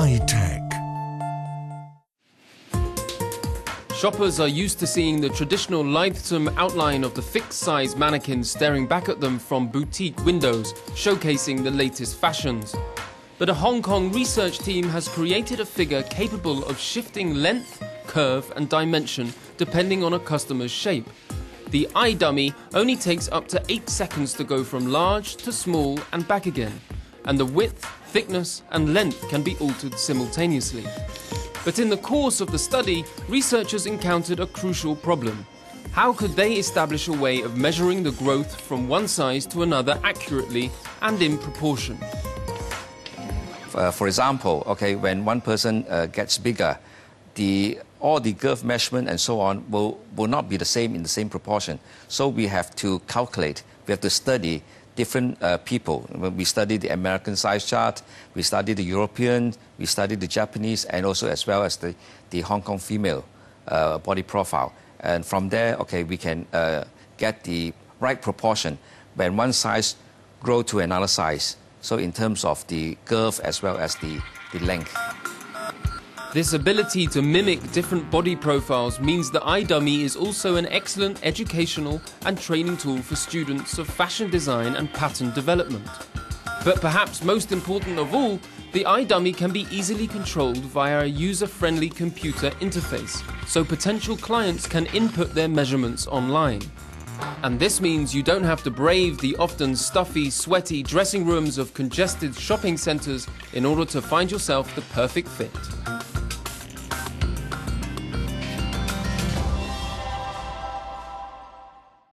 high tech. Shoppers are used to seeing the traditional lithesome outline of the fixed size mannequins staring back at them from boutique windows, showcasing the latest fashions. But a Hong Kong research team has created a figure capable of shifting length, curve, and dimension depending on a customer's shape. The iDummy only takes up to 8 seconds to go from large to small and back again and the width, thickness, and length can be altered simultaneously. But in the course of the study, researchers encountered a crucial problem. How could they establish a way of measuring the growth from one size to another accurately and in proportion? Uh, for example, okay, when one person uh, gets bigger, the all the girth measurement and so on will, will not be the same in the same proportion. So we have to calculate, we have to study different uh, people. We study the American size chart, we study the European, we study the Japanese, and also as well as the, the Hong Kong female uh, body profile. And from there, okay, we can uh, get the right proportion when one size grow to another size. So in terms of the girth as well as the, the length. This ability to mimic different body profiles means the iDummy is also an excellent educational and training tool for students of fashion design and pattern development. But perhaps most important of all, the iDummy can be easily controlled via a user-friendly computer interface, so potential clients can input their measurements online. And this means you don't have to brave the often stuffy, sweaty dressing rooms of congested shopping centres in order to find yourself the perfect fit.